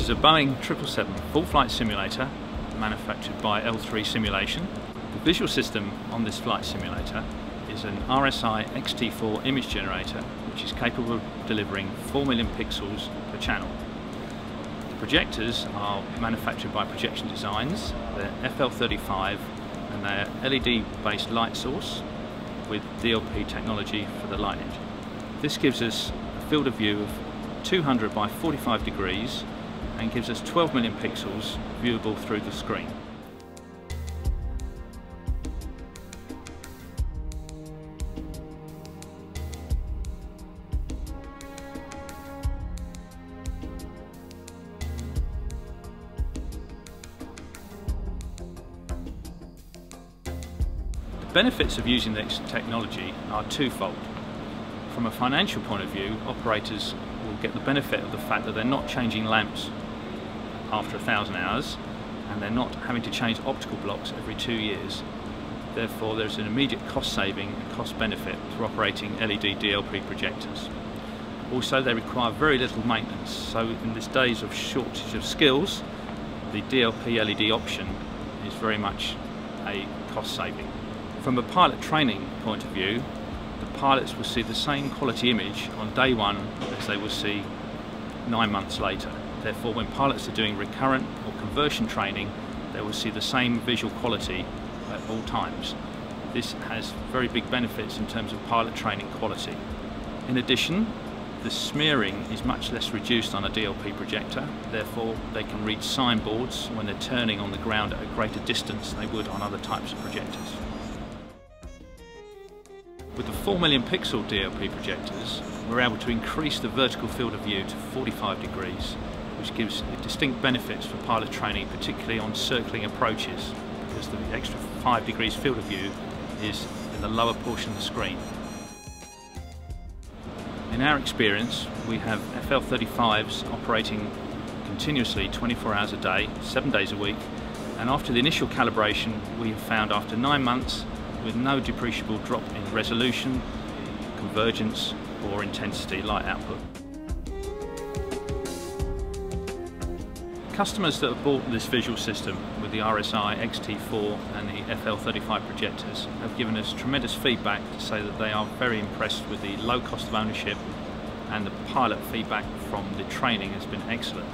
This is a Boeing 777 full flight simulator manufactured by L3 Simulation. The visual system on this flight simulator is an RSI XT4 image generator which is capable of delivering 4 million pixels per channel. The projectors are manufactured by Projection Designs, they're FL35 and they're LED based light source with DLP technology for the light engine. This gives us a field of view of 200 by 45 degrees and gives us 12 million pixels viewable through the screen. The benefits of using this technology are twofold. From a financial point of view, operators will get the benefit of the fact that they're not changing lamps after a thousand hours and they're not having to change optical blocks every two years. Therefore, there's an immediate cost saving and cost benefit for operating LED DLP projectors. Also, they require very little maintenance, so in these days of shortage of skills, the DLP LED option is very much a cost saving. From a pilot training point of view, the pilots will see the same quality image on day one as they will see nine months later. Therefore, when pilots are doing recurrent or conversion training, they will see the same visual quality at all times. This has very big benefits in terms of pilot training quality. In addition, the smearing is much less reduced on a DLP projector, therefore they can read signboards when they're turning on the ground at a greater distance than they would on other types of projectors. With the 4 million pixel DLP projectors, we're able to increase the vertical field of view to 45 degrees, which gives distinct benefits for pilot training, particularly on circling approaches, because the extra 5 degrees field of view is in the lower portion of the screen. In our experience, we have FL35s operating continuously 24 hours a day, 7 days a week, and after the initial calibration, we have found after 9 months, with no depreciable drop in resolution, convergence or intensity light output. Customers that have bought this visual system with the RSI XT4 and the FL35 projectors have given us tremendous feedback to say that they are very impressed with the low cost of ownership and the pilot feedback from the training has been excellent.